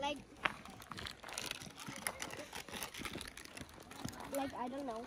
Like, like I don't know.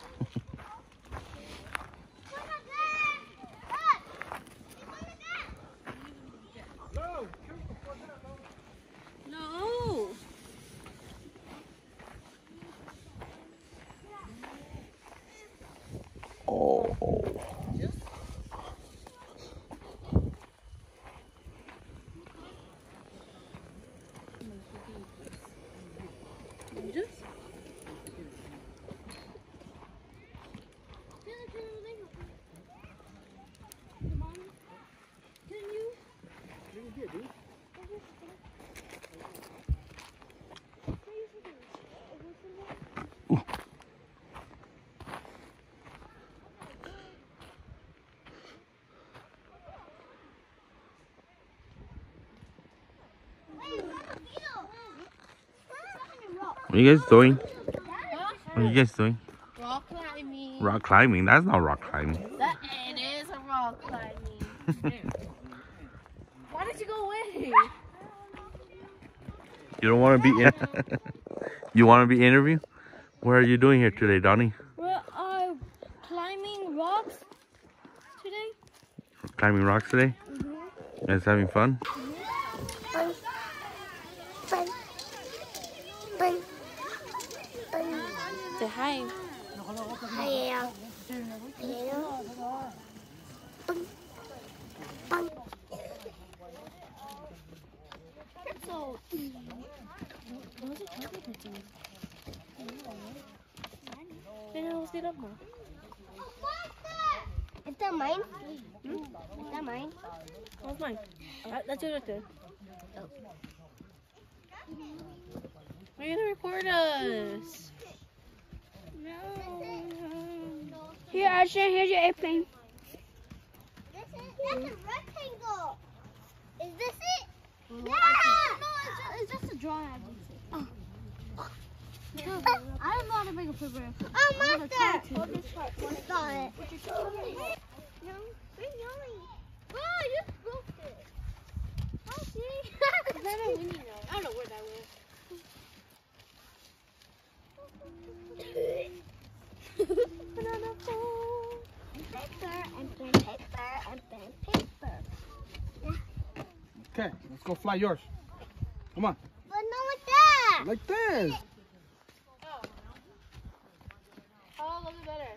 What are you guys doing? What are you guys doing? Rock climbing. Rock climbing. That's not rock climbing. That it is a rock climbing. Why did you go away? You don't want to be in. you want to be interviewed? What are you doing here today, Donnie? We are climbing rocks today. Climbing rocks today? Mm-hmm. You guys having fun? Mm-hmm. Fun. Fun. Fun. Fun. Say hi. Hi, Hello. Bum. Bum. So, Pero sila mo. Is that mine? Is that mine? What's mine? That, that's yours right there. Are you gonna record us? No. Here, Asher, here's your airplane. This is that's a rectangle. Is this it? Mm-hmm. Yeah! No, it's just, it's just a drawing. I. Oh. I don't know how to make a paper. Oh! Hold this part. It. No, we're yelling. Oh, you broke it. Oh, see? Is that a windy note? I don't know where that was. Banana phone. Paper and pen, paper and pen, paper. Okay, let's go fly yours. Come on. But not like that. Like this. Oh, look at better.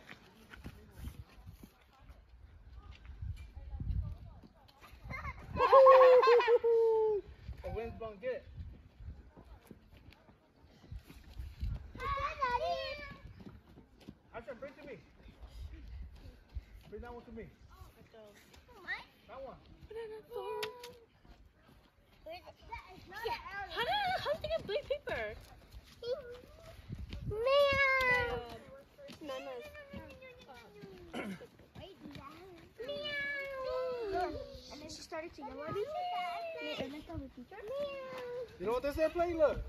The wind's gonna get it. Asher, bring to me. Bring that one to me. That one. How did how did they get blue paper? Meow. And then she started to yell at me. And I the teacher. You know what this airplane look?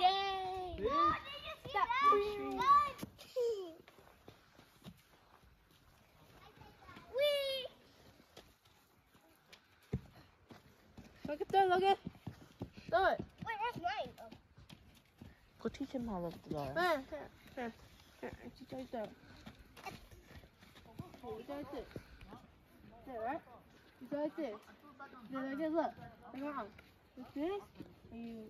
Yay. See? Stop pushing. Look at that, look at Do it. Wait, that's mine. Oh. Go teach him how to do it. Here, here, here. Teach you like that. Here, you go like this. There, right? You go like this. You go like this, look. Look around. This. And you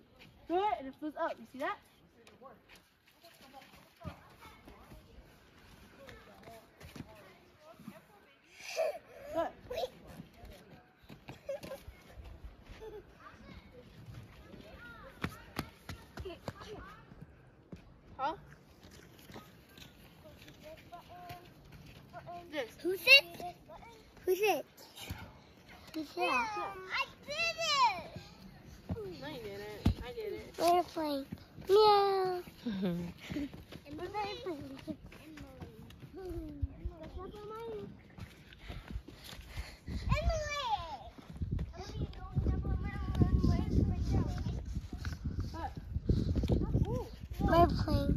do it, and it flips up. You see that? Look. Huh? This. Who's it? Who's it? Who's that? I did it. No, you didn't. I did it. Airplane. Meow. Airplane. Meow.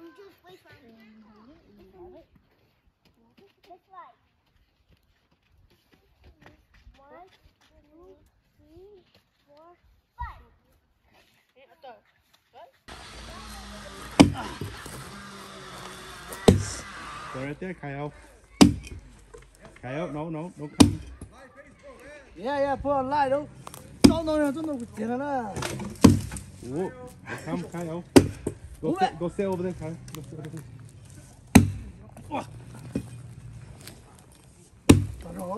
Then just wait for it. This like one, two, three, four, five. Go right there, Kyle. Kyle, no, no, don't come. Yeah, yeah, put on light, oh. Don't know, don't know don't, going on. Whoa, don't come, Kyle. Go, sit, go sit over there, Kyle. Go sit over there. Đó.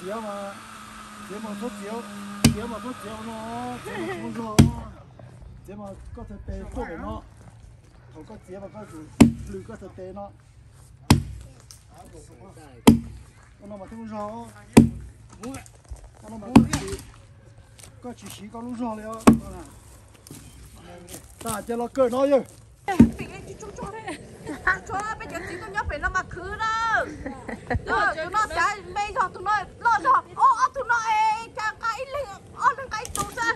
Chiếu mà chiếu mà thuốc chiếu chiếu mà thuốc chiếu nó chiếu mà không rõ chiếu mà có thể tê thuốc của nó không có chiếu mà có rủ lư có thể tê nó nó mà không rõ nó mà có chỉ có chỉ chỉ có lúc rõ liệu ta cho nó cởi nó rồi cho nó bây giờ chỉ tôi nhớ phải nó mà khứ đâu rồi tụi nó sẽ bây giờ tụi nó lo cho ô ô tụi nó ê cha cái lên ô lên cái tụi ra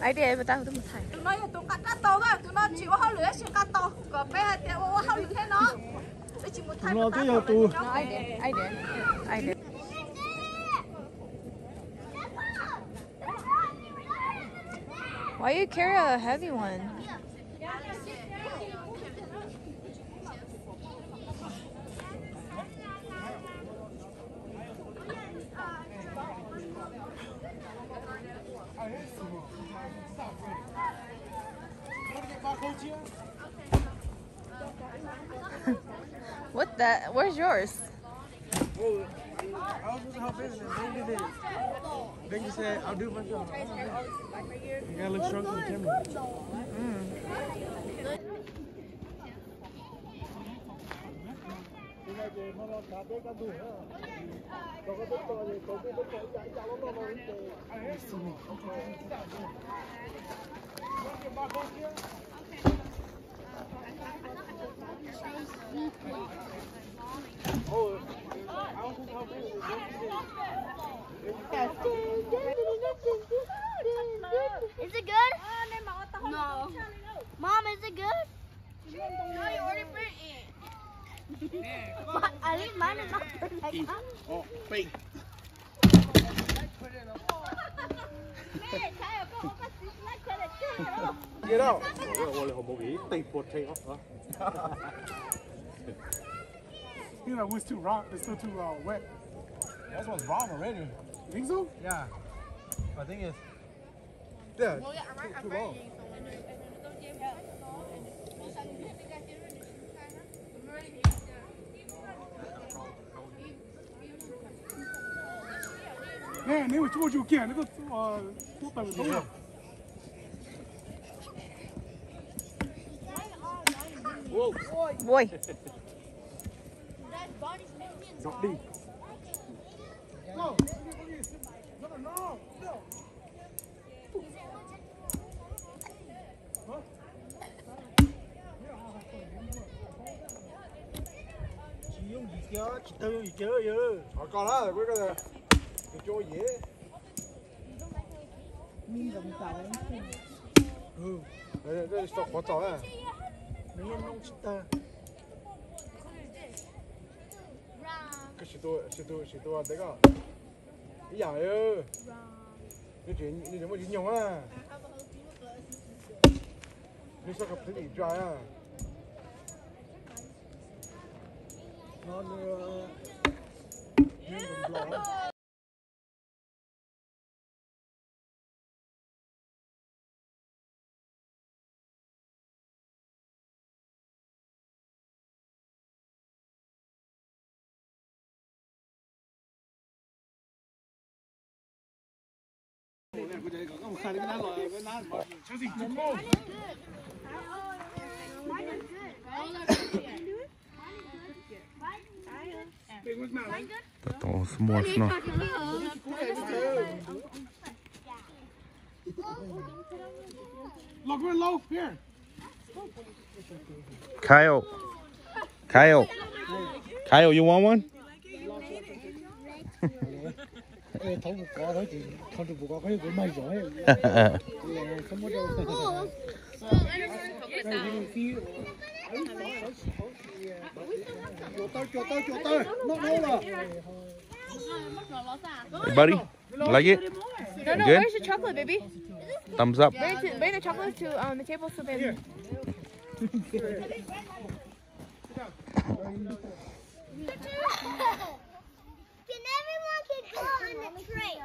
Ai đi mà tao thấy. tụi nó tụi to tụi nó chỉ hoa lửa thế nó Tôi chỉ một thay nó một cái giờ một đi? Ai đi? Ai đi? Why you carry a heavy one? What the? Where's yours? I was supposed to help did it. Said, I'll do my job. You gotta look strong for the camera. Is it good? No. Mom, is it good? No, you already put it. At least mine is not good like that. Oh, wait. Get out. you know, it's too rock, it's still too uh, wet. That's what's wrong already. You think so? Yeah. But thing is, yeah, yeah too, too long. Man, they were told you again. They were told you again. Vui Dọc đi. Chị dùng gì kia, chị tư dùng gì kia vậy Hỏi con đó, quý cái này. Chị cho gì Mình đồng tàu Ừ, đây là sọc khó tàu à. Nếu nó nông chỉ ta. cái尺度尺度尺度啊，这个，你养哟，你这你怎么去用啊？你说个盆里抓呀？ Nó đưa nhưng cũng lỗ. Это он смошно. Look, we're low here. Kyle. Kyle. Kyle, you want one? thấu một có thôi thì không được một có cái cũng may rồi không có đâu Hey buddy, like it? No, no, Good? where's the chocolate, baby? Thumbs up. Bring, to, bring the chocolate to um, the table so baby. Can everyone can go on the train?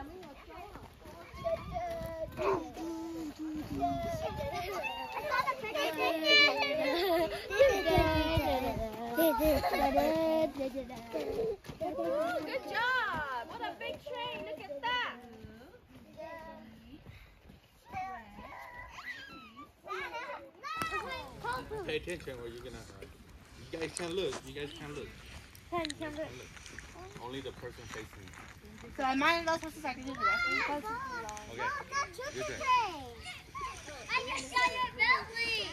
Good job. What a big train. Look at that. Pay attention or you're gonna. You guys can't look. You guys can't look. Only the person facing you. So mine those supposed to second to the rest. Okay. Your turn. I just saw your belly.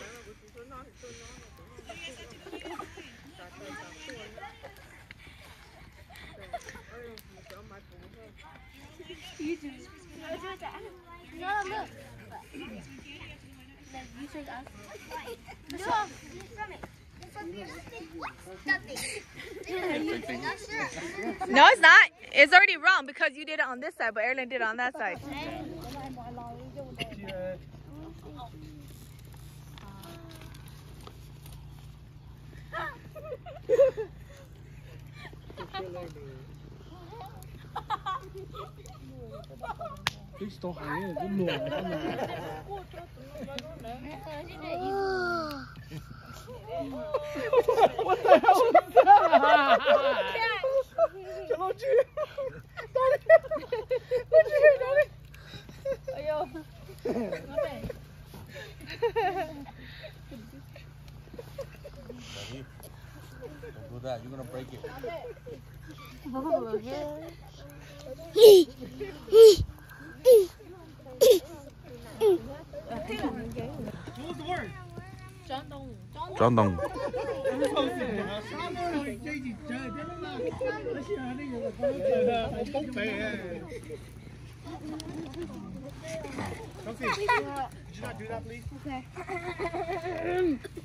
No, look. No, from it. Nothing. Not sure. No, it's not. It's already wrong because you did it on this side, but Erlen did it on that side. What the hell that? cô đi, cô chú đó đi ôi ôi nó này Don't do that, you're gonna break it. Oh, okay. What was the word? John Dong. John Dong. man. Could you not do that, please? Okay.